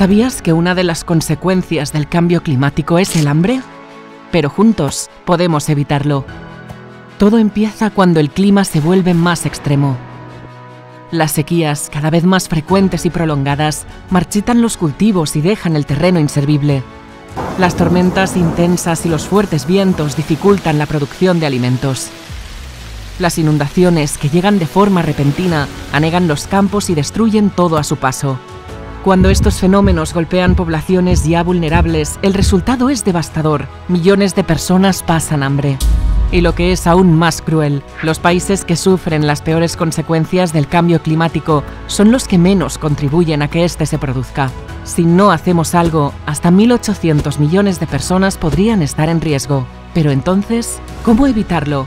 ¿Sabías que una de las consecuencias del cambio climático es el hambre? Pero juntos podemos evitarlo. Todo empieza cuando el clima se vuelve más extremo. Las sequías, cada vez más frecuentes y prolongadas, marchitan los cultivos y dejan el terreno inservible. Las tormentas intensas y los fuertes vientos dificultan la producción de alimentos. Las inundaciones, que llegan de forma repentina, anegan los campos y destruyen todo a su paso. Cuando estos fenómenos golpean poblaciones ya vulnerables, el resultado es devastador. Millones de personas pasan hambre. Y lo que es aún más cruel, los países que sufren las peores consecuencias del cambio climático son los que menos contribuyen a que éste se produzca. Si no hacemos algo, hasta 1.800 millones de personas podrían estar en riesgo. Pero entonces, ¿cómo evitarlo?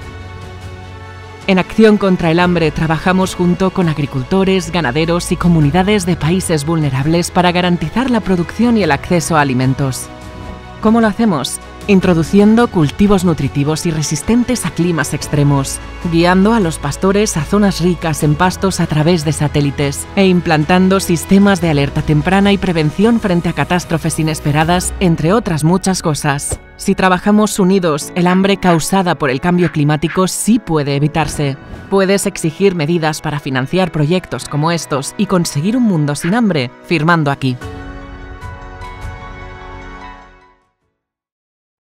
En Acción contra el Hambre trabajamos junto con agricultores, ganaderos y comunidades de países vulnerables para garantizar la producción y el acceso a alimentos. ¿Cómo lo hacemos? Introduciendo cultivos nutritivos y resistentes a climas extremos, guiando a los pastores a zonas ricas en pastos a través de satélites e implantando sistemas de alerta temprana y prevención frente a catástrofes inesperadas, entre otras muchas cosas. Si trabajamos unidos, el hambre causada por el cambio climático sí puede evitarse. Puedes exigir medidas para financiar proyectos como estos y conseguir un mundo sin hambre, firmando aquí.